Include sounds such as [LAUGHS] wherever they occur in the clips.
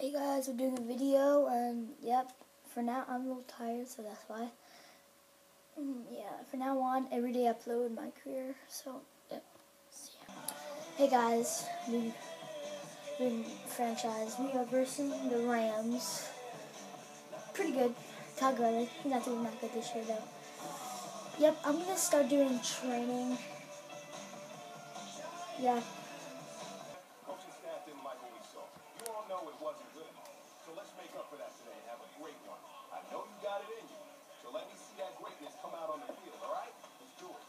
Hey guys, we're doing a video, and yep, for now I'm a little tired, so that's why. Yeah, for now on, every day I upload my career, so yep. Hey guys, we been franchise. We are versing the Rams. Pretty good. Todd Gurley, he's not doing that good this year though. Yep, I'm gonna start doing training. Yeah, know it wasn't good. So let's make up for that today and have a great one. I know you got it in you. So let me see that greatness come out on the field, all right? Let's do it.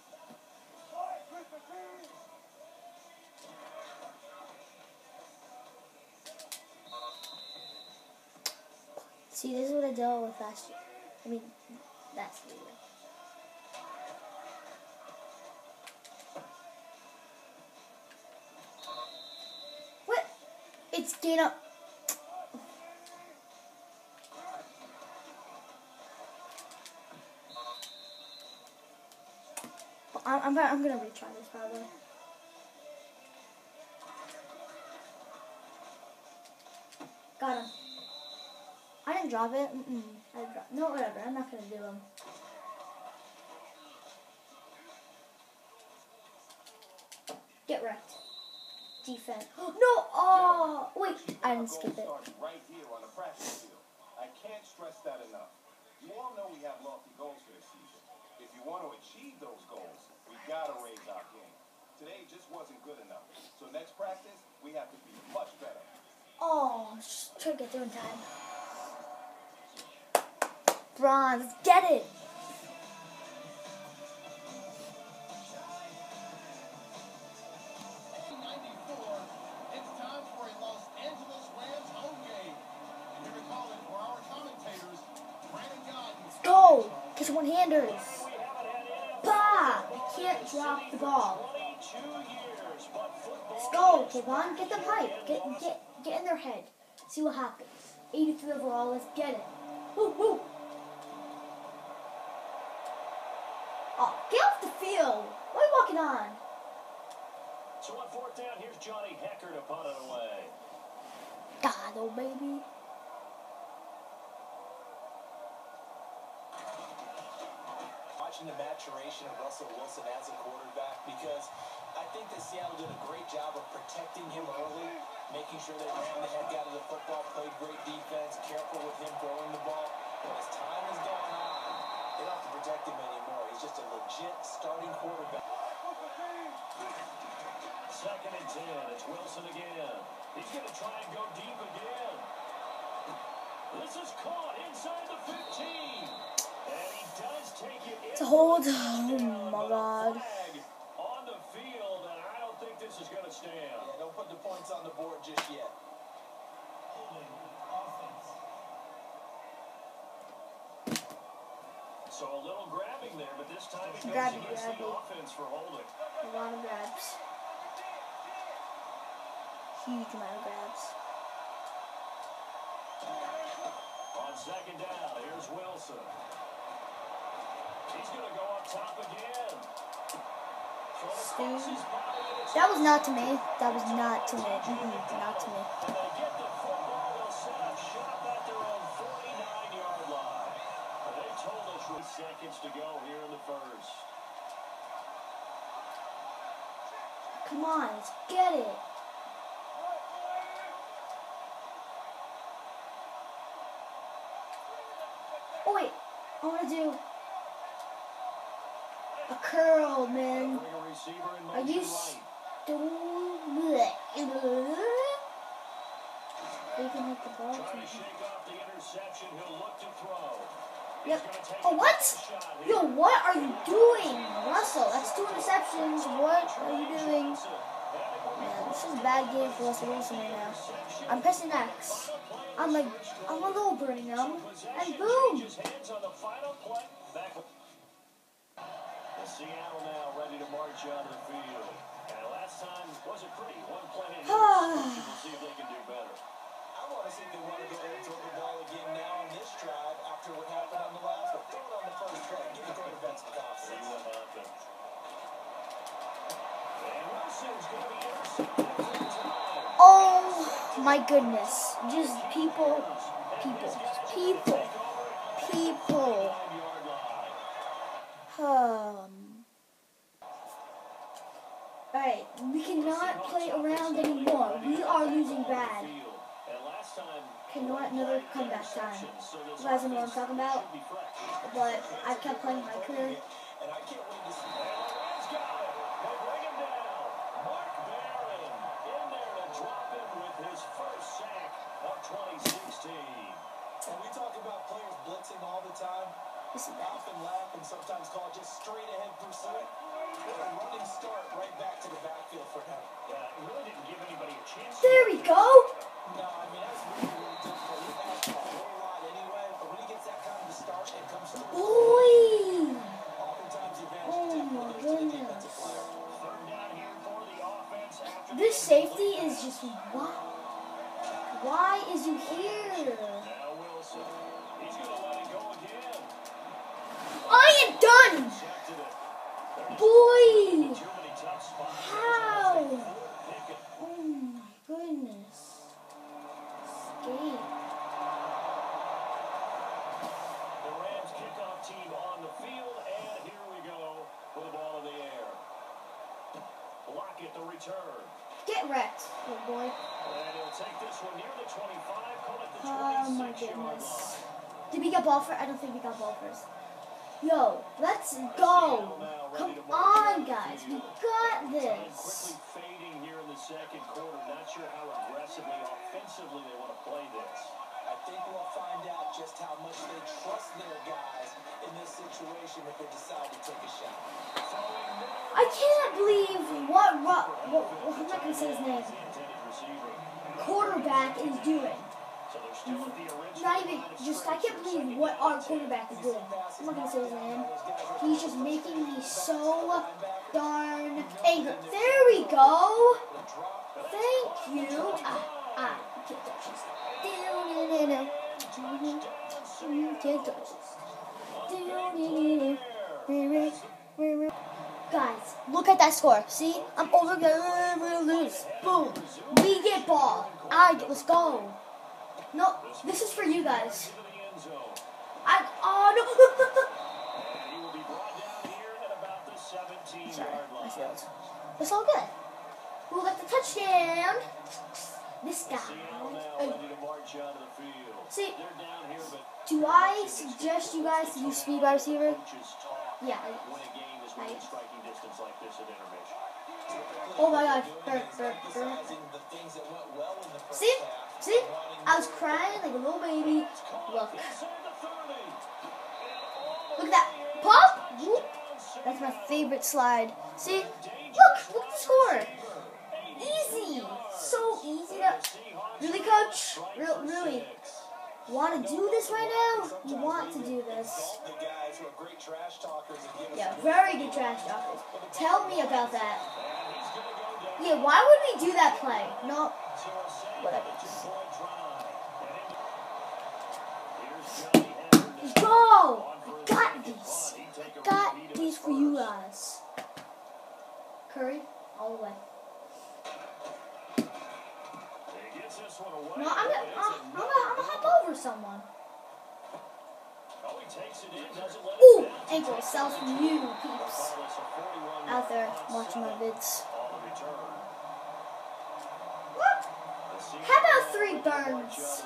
See, this is what I dealt with last year. I mean, last year. What? It's Dana. I'm, I'm, gonna retry this probably. Got him. I didn't drop it. Mm-mm. I didn't drop. No, whatever. I'm not gonna do them. Get wrecked. Defense. [GASPS] No. Oh, wait. I didn't skip it. Right here on the practice field. I can't stress that enough. You all know we have lofty goals for this season. If you want to achieve those goals, gotta raise our game. Today just wasn't good enough. So next practice, we have to be much better. Oh, just try to get through in time. Bronze. Get it. It's time for a Los Angeles Rams home game. And here to call it for our commentators, Brandon Gaudin. Go. Catch one handers. Bah. You can't drop the ball. Let's go, Kevon. Get the pipe. Get get get in their head. See what happens. 83 overall. Let's get it. Woo woo. Oh, get off the field. What are you walking on? So on fourth down, here's Johnny Hekker to punt it away. God, oh baby. Watching the maturation of Russell Wilson as a quarterback because I think that Seattle did a great job of protecting him early, making sure they ran the heck out of the football, played great defense, careful with him throwing the ball. But as time has gone on, they don't have to protect him anymore. He's just a legit starting quarterback. Second and ten. It's Wilson again. He's going to try and go deep again. This is caught inside the 15. A hold. Oh my god. Flag on the field, and I don't think this is going to stand. Yeah, don't put the points on the board just yet. So a little grabbing there, but this time it goes Grabby, against the offense for holding. A lot of grabs. Huge amount of grabs. On second down, here's Wilson. He's going to go up top again. Thrown across Stu. his body, and it's That was not to me. That was not to me. Mm-mm, not to me. And they get the football. They'll set up shop at their own 49-yard line. And they told us with seconds to go here in the first. Come on, let's get it. Oh wait, I want to do a curl, man. Bring a receiver in Are you stupid? They can hit the ball. Trying to shake off the interception. He'll look to throw. He's Yep. Oh, what? Yo, what are you doing, Russell? That's two interceptions. What are you doing? Man, this is a bad game for Russell Wilson right now. I'm pressing X. I'm like, I'm a little burning him. And boom! Changes hands on the final play. Back. The Seattle now ready to march out of the field. And last time wasn't pretty. One play in. We'll see if they can do better. I want to see if they want to go ahead and throw the ball again now on this drive after what happened on the last one. Throw it on the first try. Give the quarterback some See what happens. And Wilson's going to be intercepted at the time. Oh my goodness. Just people people, people, people, people. Um. Alright, we cannot play around anymore. We are losing bad. Cannot another comeback time. You guys know what I'm talking about? But I kept playing my career. And I can't wait to see And we talk about players blitzing all the time. Listen, Often laugh and sometimes call it just straight ahead pursuit. What a running start right back to the backfield for him. there we go. No, I mean, that's really, really difficult. He asked a whole lot anyway, but when he gets that kind of a start, it comes through. Boy. Oftentimes, the advantage Oh definitely my goes to the goodness. defensive player. This safety is just why? Why is you here? I am done. Boy. How? Oh my goodness. Escape. The Rams kickoff team on the field, and here we go with the ball in the air. Lockett the return. Get wrecked, little boy. And he'll take this one near the 25, call it the Oh my goodness. Did we get ball first? I don't think we got ball first. Yo, let's go. Come on, guys. We got Time this. quickly fading here in the second quarter. Not sure how aggressively, offensively they want to play this. I think we'll find out just how much they trust their guys in this situation if they decide to take a shot. I can't believe what, what, what, I'm not going to say his name. The intended receiver. Quarterback is doing. Not even, just, I can't believe what our quarterback is doing. I'm not to say his name. He's just making me so darn angry. There we go. Thank you. Ah, ah. Guys, look at that score. See? I'm over there. We'll lose. Boom. We get ball. I get, let's go. No, this is for you guys. To the end zone. I, oh no. And he will be brought down here at about the 17 Sorry, I failed. It's all good. Who got the touchdown? This guy. Seattle now Hey, ready to march onto the field. See, They're down here, but do I suggest you guys use speed wide receiver? Yeah. when a game is within I- striking distance like this at intermission. Oh my god. Burr, burr, burr. Emphasizing the things that went well in the first See? See? I was crying like a little baby. Look. Inside the 30. Look at that. Pop! Whoop. That's my favorite slide. See? Look! Look at the score. Easy. So easy to... Really, coach? Real, really? Want to do this right now? You want to do this. Yeah, very good trash talkers. Tell me about that. Yeah, why would we do that play? No, whatever. Go! I got these. I got these for you guys. Curry, all the way. No, I'm gonna, I'm, I'm gonna, I'm gonna hop over someone. Ooh, ankle sells from you, peeps. Out there watching my vids. What? How burns?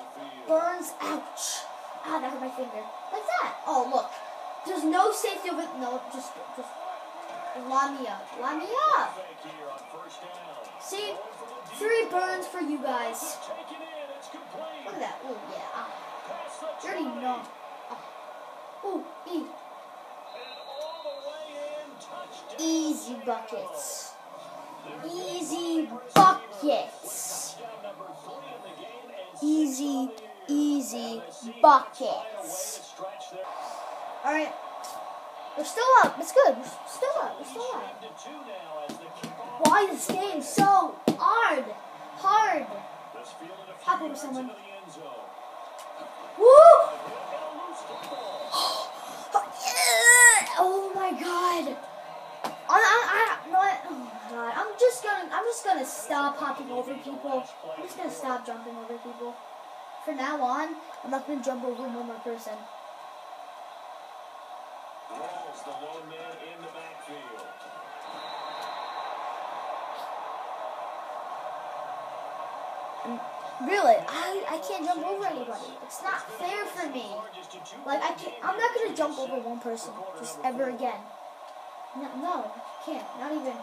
Burns, ouch. Ah, that hurt my finger. Like that. Oh, look. There's no safety over No, just, just line me up. Line me up. See? Three burns for you guys. Look at that. Oh, yeah. Ah. Know. Ah. Ooh, e. Easy buckets. Easy buckets. Easy, easy buckets. Alright. We're still up. It's good. We're still up. We're still up. Why is this game so hard? Hard. Hop someone. Woo! [GASPS] Oh my god. I, I, I, no, I, oh god. I'm just gonna, I'm just gonna stop hopping over people. I'm just gonna stop jumping over people. From now on, I'm not gonna jump over one more person. Rolls the lone man in the backfield. Really, I, I can't jump over anybody. It's not fair for me. Like I can't, I'm not gonna jump over one person just ever again. No, no, can't. Not even.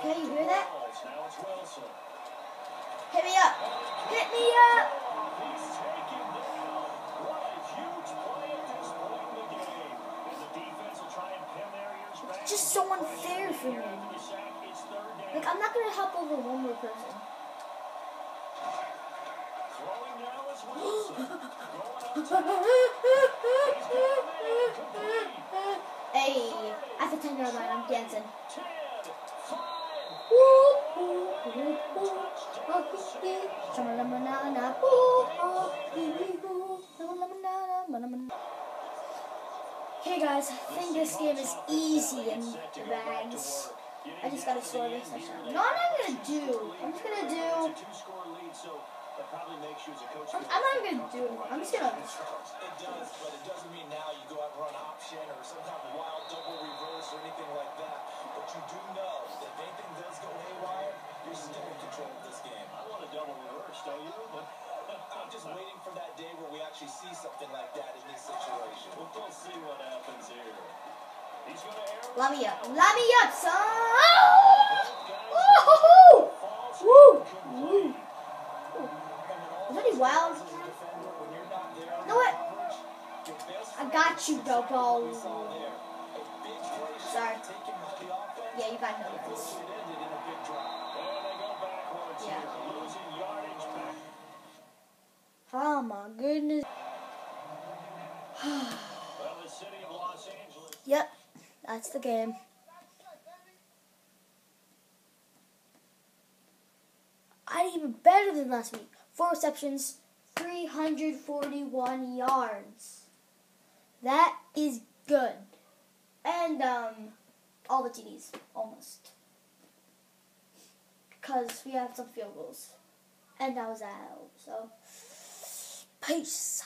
Okay, you hear that? Now it's Wilson. Hit me up. Hit me up. He's taken down. What a huge play at this point in the game. And the defense will try and pin their ears back. It's just so unfair for me. After the sack, it's third down. Like I'm not gonna hop over one more person. [LAUGHS] Hey, I've got ten yards Throwing now is Wilson. Going up to hey, at the 10 yard line, I'm dancing. 10, 5, Hey guys, I think this game is easy in the bags. I just gotta score this touchdown. No, I'm not gonna do. I'm just gonna do. two-score lead, so that probably makes you as a coach. I'm, I'm not even gonna do it. I'm just gonna. It does, but it doesn't mean now you go out and run option or some kind of wild double reverse or anything like that. But you do know that if anything does go haywire, you're still in control of this game. I want a double reverse, don't you? But I'm just waiting for that day where we actually see something like that in this situation. we'll we'll see what happens here. He's going to air. Let me up. Let me up, son. Oh! Woo! Woo! Is that any wild? You're not there on You know what? I got you, Bobo. we saw there. A big play Sorry. taken by the offense. Yeah, you got no yards. It ended in a big drop. And they go backwards Yeah. here, losing yardage back. Oh my goodness. [SIGHS] [SIGHS] [SIGHS] Well, the city of Los Angeles. Yep, that's the game. I did even better than last week. Four receptions, 341 yards. That is good. And um, all the TDs, almost. Because we have some field goals. And that was out. So, peace.